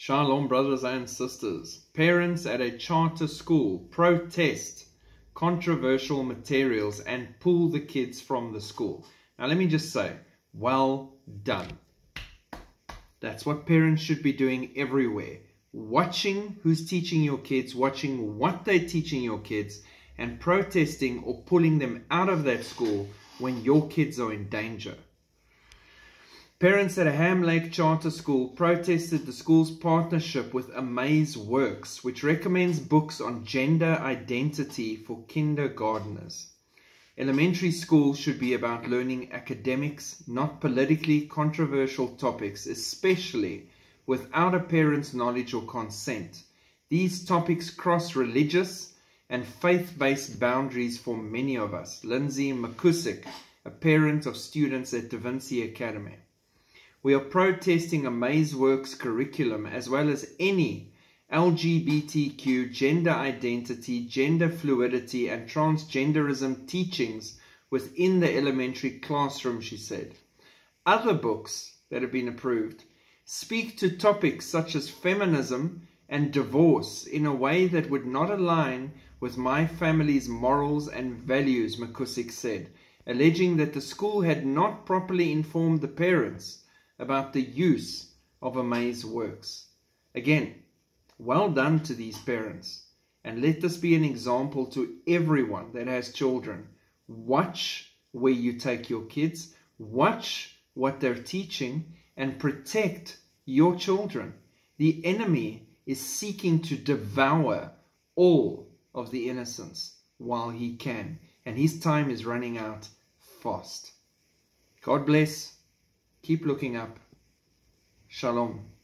Shalom, brothers and sisters. Parents at a charter school protest controversial materials and pull the kids from the school. Now, let me just say, well done. That's what parents should be doing everywhere. Watching who's teaching your kids, watching what they're teaching your kids, and protesting or pulling them out of that school when your kids are in danger. Parents at a Ham Lake Charter School protested the school's partnership with Amaze Works, which recommends books on gender identity for kindergarteners. Elementary school should be about learning academics, not politically controversial topics, especially without a parent's knowledge or consent. These topics cross religious and faith-based boundaries for many of us. Lindsay McCusick, a parent of students at Da Vinci Academy. We are protesting a AmazeWorks curriculum as well as any LGBTQ, gender identity, gender fluidity, and transgenderism teachings within the elementary classroom, she said. Other books that have been approved speak to topics such as feminism and divorce in a way that would not align with my family's morals and values, McCusick said, alleging that the school had not properly informed the parents about the use of Amaze Works. Again, well done to these parents. And let this be an example to everyone that has children. Watch where you take your kids, watch what they're teaching, and protect your children. The enemy is seeking to devour all of the innocents while he can, and his time is running out fast. God bless. Keep looking up. Shalom.